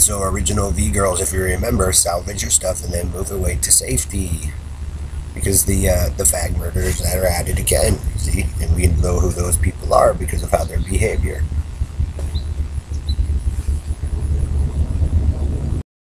And so, original V girls, if you remember, salvage your stuff and then move away to safety. Because the uh, the fag murders that are added again, see, and we know who those people are because of how their behavior.